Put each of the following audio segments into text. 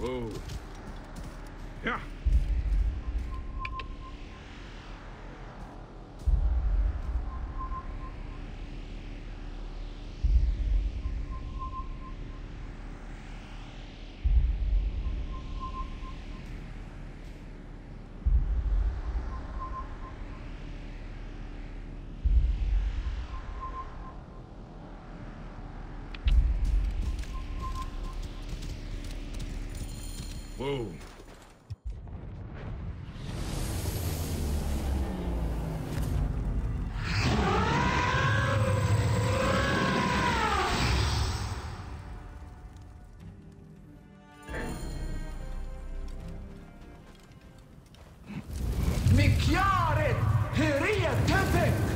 Whoa. Yeah. Whoa. Mikiaret! Heria Tepek!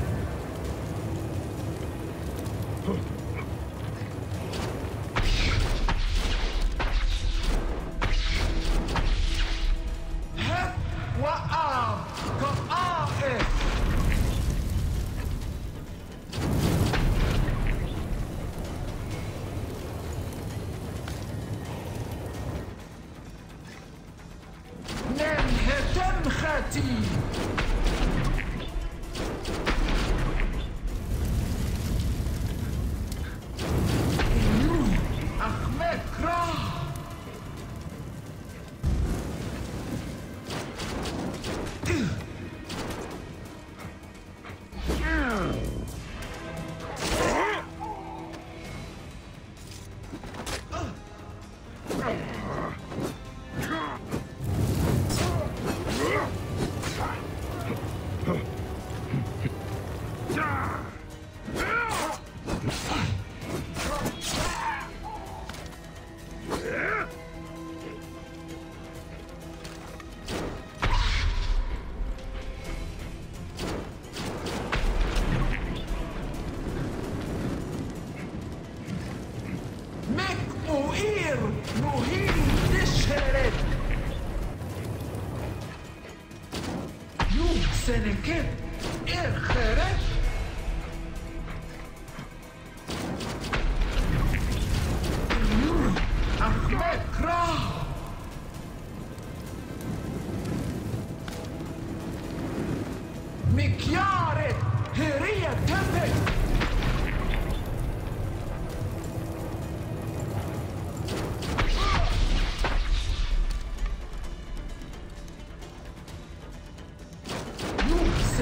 here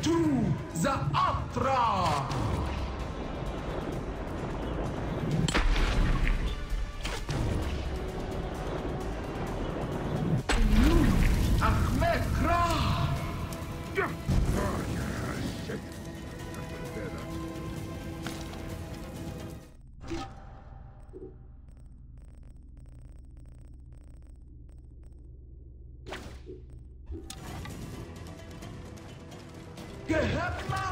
to the opera. You have my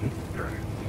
Turn.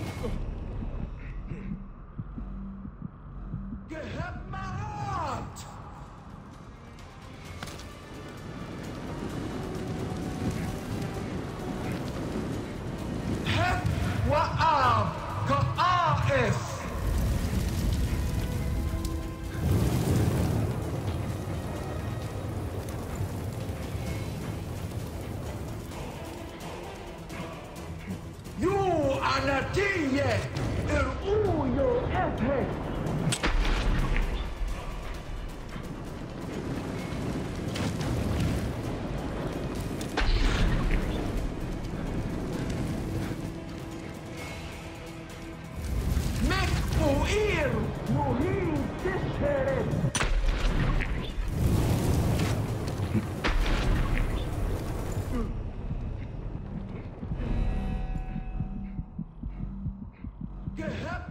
get.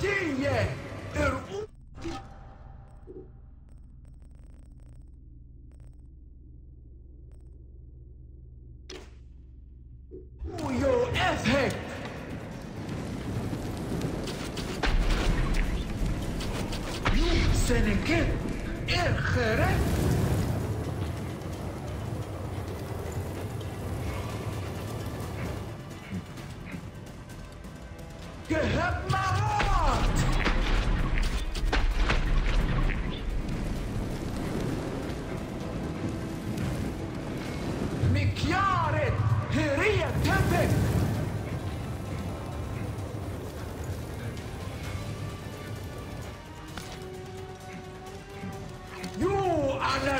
أناتية إرؤو يو إفهك يو سنكت إرخرت جهب مرات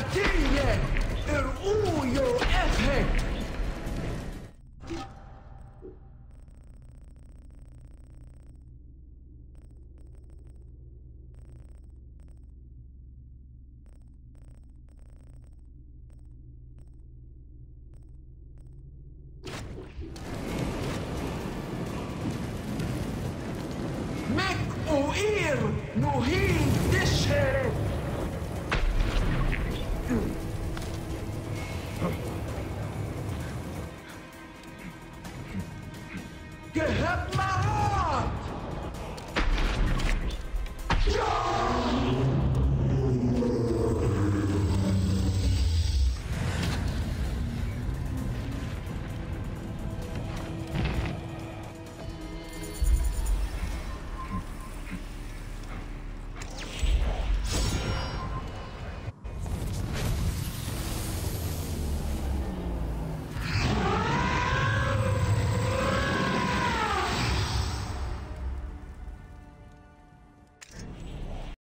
Katiyen, Er'uyo Ephek. Mek u ir nuhin disheru. Get up my